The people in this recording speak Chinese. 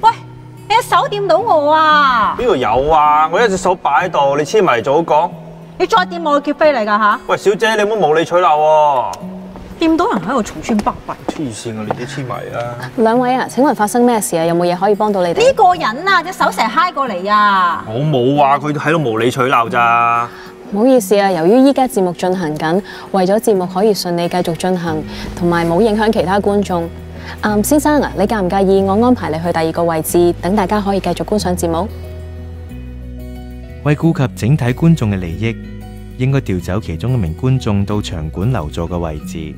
喂，你手掂到我啊？边度有啊？我一只手摆喺度，你黐埋好讲。你再掂我，叫飞嚟噶吓！喂，小姐，你唔好无理取闹喎。见到人喺度重穿百百，黐线啊！你啲黐迷啊！两位啊，请问发生咩事啊？有冇嘢可以帮到你哋？呢个人啊，只手成嗨过嚟啊！我冇话佢喺度无理取闹咋。唔好意思啊，由于依家节目进行紧，为咗节目可以顺利继续进行，同埋冇影响其他观众，啊，先生啊，你介唔介意我安排你去第二个位置，等大家可以继续观赏节目？为顾及整体观众嘅利益，应该调走其中一名观众到场馆留座嘅位置。